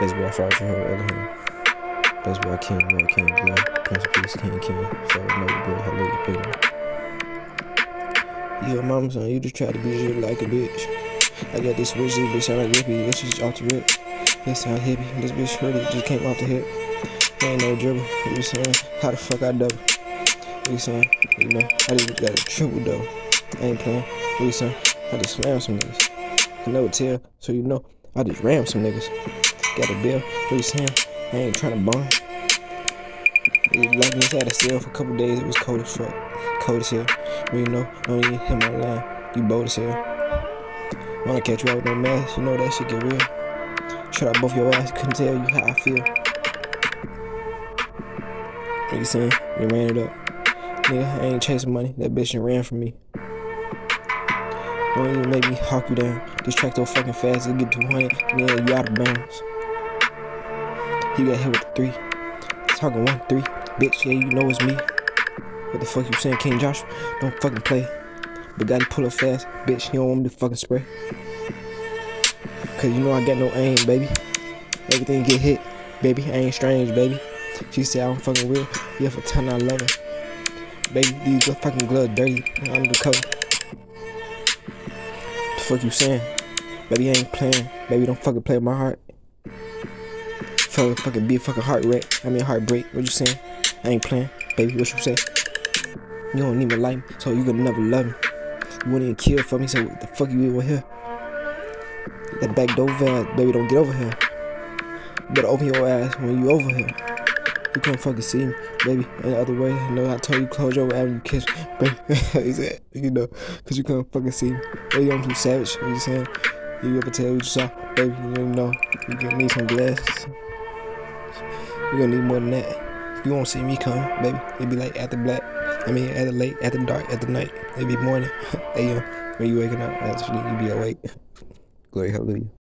Baseball fire to her other hand. Baseball king, Lord king, glory. Prince of peace, king, king. Forever, no glory, hallelujah, payment. Yeah, mama son, you just try to be just like a bitch. I got this switch, this bitch sound like Rippy. This is off the rip. This sound hippie. This bitch really just came off the hip. Ain't no dribble. You saying? How the fuck I double? You saying? You know, I just got a triple though. I ain't playing. You saying? I just slammed some niggas. You never tell, so you know, I just rammed some niggas. Got a bill. What you saying? I ain't trying to bond. Like me had a cell for a couple days. It was cold as fuck. Cold as hell. You know, don't even hit my line. You bold as hell. Wanna catch you out with no mask, you know that shit get real. Shut out both your eyes, couldn't tell you how I feel. What you saying? You ran it up. Nigga, I ain't chasing money. That bitch done ran from me. Don't even make me hawk you down. This track so fucking fast, it get 200, and then you out of bounds. He got hit with the three. Talking one three. Bitch, yeah, you know it's me. What the fuck you saying, King Joshua? Don't fucking play. But gotta pull up fast. Bitch, you don't want me to fucking spray. Cause you know I got no aim, baby. Everything get hit, baby. I ain't strange, baby. She said I'm fucking real. Yeah, for ten I love her. Baby, these fucking gloves dirty. I'm the cover. What the fuck you saying? Baby, I ain't playing. Baby, don't fucking play with my heart. Fucking fucking be a fucking heart wreck. I mean heartbreak. What you saying? I ain't playing. Baby, what you say? You don't even like me, so you gonna never love me. You wouldn't even kill for me, so what the fuck you over here? That back door valve, baby, don't get over here. You better open your ass when you over here. You can't fucking see me, baby. Any other way, you know, I told you close your eyes and you kiss me, baby. he said, you know, cause you can't fucking see me. Baby, I'm too savage. What you saying? You ever tell what you saw, baby? You know. You gonna need some glasses. You gonna need more than that. You won't see me coming, baby. It'd be like after black. I mean, after late, after dark, after night. It'd be morning, a.m. When you waking up, actually, you be awake. Glory, hallelujah.